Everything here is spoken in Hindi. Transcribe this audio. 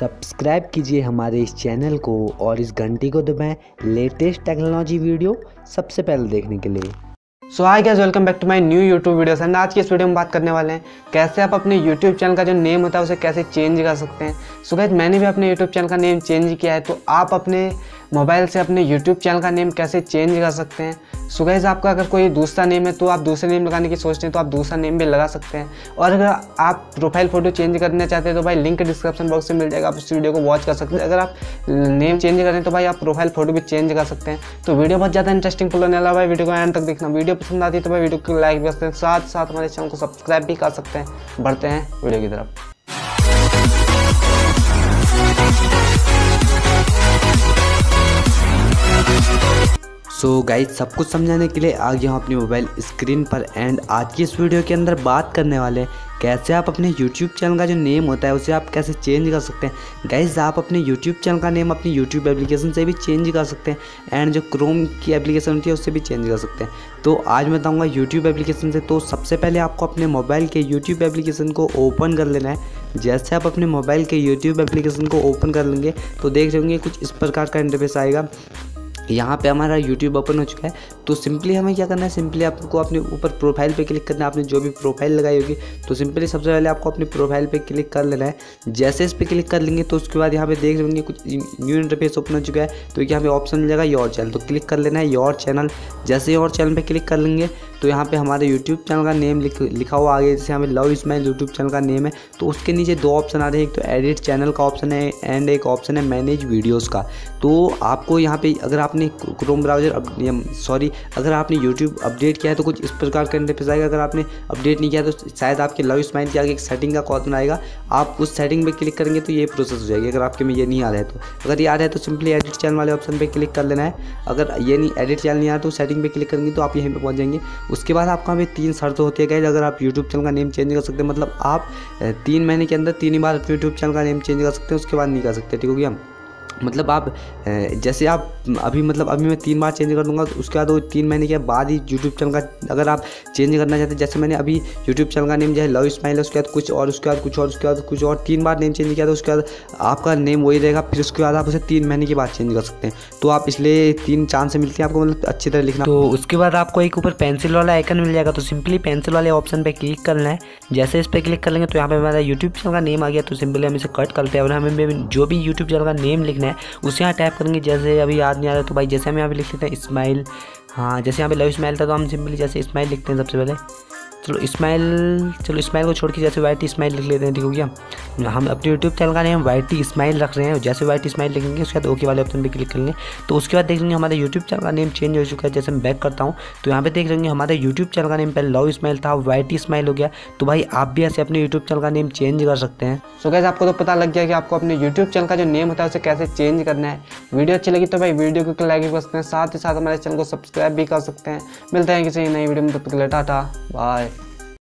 सब्सक्राइब कीजिए हमारे इस चैनल को और इस घंटी को दबाएँ लेटेस्ट टेक्नोलॉजी वीडियो सबसे पहले देखने के लिए। So hi guys welcome back to my new YouTube videos and आज की इस वीडियो में बात करने वाले हैं कैसे आप अपने यूट्यूब चैनल का जो नेम होता है उसे कैसे चेंज कर सकते हैं। सो गाइस मैंने भी अपने यूट्यूब चैनल का नेम चेंज किया है तो आप अपने मोबाइल से अपने यूट्यूब चैनल का नेम कैसे चेंज कर सकते हैं? सो गाइस आपका अगर कोई दूसरा नेम है तो आप दूसरे नेम लगाने की सोचते हैं तो आप दूसरा नेम भी लगा सकते हैं। और अगर आप प्रोफ़ाइल फ़ोटो चेंज करना चाहते हैं तो भाई लिंक डिस्क्रिप्शन बॉक्स में मिल जाएगा, आप उस वीडियो को वॉच कर सकते हैं। अगर आप नेम चेंज करें तो भाई आप प्रोफ़ाइल फ़ोटो भी चेंज कर सकते हैं। तो वीडियो बहुत ज़्यादा इंटरेस्टिंग फुल होने वाला भाई वीडियो को एंड तक देखना। वीडियो पसंद आती है तो भाई वीडियो को लाइक भी कर सकते हैं। साथ साथ हमारे चैनल को सब्सक्राइब भी कर सकते हैं। बढ़ते हैं वीडियो की तरफ़। सो so गाइज़ सब कुछ समझाने के लिए आ गया हूँ अपनी मोबाइल स्क्रीन पर एंड आज की इस वीडियो के अंदर बात करने वाले हैं कैसे आप अपने यूट्यूब चैनल का जो नेम होता है, उसे आप कैसे चेंज कर सकते हैं। गाइज़ आप अपने यूट्यूब चैनल का नेम अपनी यूट्यूब एप्लीकेशन से भी चेंज कर सकते हैं एंड जो क्रोम की एप्लीकेशन होती है, उससे भी चेंज कर सकते हैं। तो आज मैं बताऊँगा यूट्यूब एप्लीकेशन से। तो सबसे पहले आपको अपने मोबाइल के यूट्यूब एप्लीकेशन को ओपन कर लेना है। जैसे आप अपने मोबाइल के यूट्यूब एप्लीकेशन को ओपन कर लेंगे तो देख रहे कुछ इस प्रकार का इंटरफेस आएगा। यहाँ पे हमारा यूट्यूब ओपन हो चुका है। तो सिंपली हमें क्या करना है? सिंपली आपको अपने ऊपर प्रोफ़ाइल पे क्लिक करना है। आपने जो भी प्रोफ़ाइल लगाई होगी तो सिंपली सबसे पहले आपको अपने प्रोफ़ाइल पे क्लिक कर लेना है। जैसे इस पर क्लिक कर लेंगे तो उसके बाद यहाँ पे देख लेंगे कुछ न्यू इंटरफेस ओपन हो चुका है। तो यहाँ पे ऑप्शन मिल जाएगा योर चैनल तो क्लिक कर लेना है योर चैनल जैसे और चैनल पर क्लिक कर लेंगे तो यहाँ पे हमारे यूट्यूब चैनल का नेम लिख, लिखा हुआ आगे, जैसे हमें लव इसमाइल यूट्यूब चैनल का नेम है तो उसके नीचे दो ऑप्शन आ रहे हैं। एक तो एडिट चैनल का ऑप्शन है एंड एक ऑप्शन है मैनेज वीडियोज़ का। तो आपको यहाँ पे अगर आपने क्रोम ब्राउज़र सॉरी अगर आपने यूट्यूब अपडेट किया है तो कुछ इस प्रकार का इंटरफेस आएगा। अगर आपने अपडेट नहीं किया तो शायद आपके लव स्माइल के आगे एक सेटिंग का कॉपन आएगा। आप उस सेटिंग पर क्लिक करेंगे तो ये प्रोसेस हो जाएगी, अगर आपके में ये नहीं आ रहा है तो। अगर ये आ रहा है तो सिंपली एडिट चैनल वाले ऑप्शन पर क्लिक कर लेना है। अगर ये नहीं एडिट चैनल नहीं आ रहा तो सेटिंग पर क्लिक करेंगे तो आप यहीं पर पहुँच जाएँगे। उसके बाद आपका हमें तीन शर्त होती है गाइज़ अगर आप यूट्यूब चैनल का नेम चेंज कर सकते हैं मतलब आप तीन महीने के अंदर तीन ही बार यूट्यूब चैनल का नेम चेंज कर सकते हैं, उसके बाद नहीं कर सकते, ठीक हो गया? मतलब आप जैसे आप, अभी मतलब अभी मैं तीन बार चेंज कर दूँगा तो उसके बाद वो तीन महीने के बाद ही यूट्यूब चैनल का, अगर आप चेंज करना चाहते हैं, जैसे मैंने अभी यूट्यूब चैनल का नेम जो है लव स्माइल है उसके बाद कुछ और, उसके बाद कुछ और, उसके बाद कुछ और, तीन बार नेम चेंज किया तो उसके बाद आपका नेम वही रहेगा, फिर उसके बाद आप उसे तीन महीने के बाद चेंज कर सकते हैं। तो आप इसलिए तीन चांस मिलते हैं आपको मतलब अच्छी तरह लिखना। तो उसके बाद आपको एक ऊपर पेंसिल वाला आइकन मिल जाएगा तो सिंपली पेंसिल वाले ऑप्शन पर क्लिक करना है। जैसे इस पर क्लिक कर लेंगे तो यहाँ पर हमारा यूट्यूब चैनल का नेम आ गया तो सिंपली हम इसे कट करते हैं। और हमें जो भी यूट्यूब चैनल का नेम लिखना है। उसे यहाँ टाइप करेंगे, जैसे अभी याद नहीं आ रहा तो भाई जैसे हम यहाँ पे लिख लेते हैं स्माइल हाँ जैसे यहाँ पे लव स्माइल था तो हम सिंपली जैसे स्माइल लिखते हैं सबसे पहले। चलो इस्माइल चलो इस्माइल को छोड़ के जैसे वाई स्माइल लिख लेते हैं ठीक हो गया हम अपने यूट्यूब चैनल का नेम वाई टी स्माइल रख रहे हैं, जैसे वाई टी स्माइल लिखेंगे, उसके बाद ओके वाले ऑप्शन पर क्लिक करेंगे। तो उसके बाद देख लेंगे हमारे यूट्यूब चैनल का नेम चेंज हो चुका है, जैसे मैं बैक करता हूँ। तो यहाँ पे देख लेंगे हमारे यूट्यूब चैनल का नेम पहले लव स्माइल था वाई टी स्माइल हो गया। तो भाई आप भी ऐसे अपने यूट्यूब चैनल का नेम चेंज कर सकते हैं। सो गैस आपको तो पता लग गया कि आपको अपने यूट्यूब चैनल का जो नेम होता है, उसे कैसे चेंज करना है। वीडियो अच्छी लगी तो भाई वीडियो को लाइक भी कर सकते हैं, साथ ही साथ हमारे चैनल को सब्सक्राइब भी कर सकते हैं। मिलते हैं किसी नई वीडियो में, तब तक लेटा था बाय